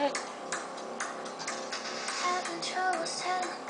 Apple Joe's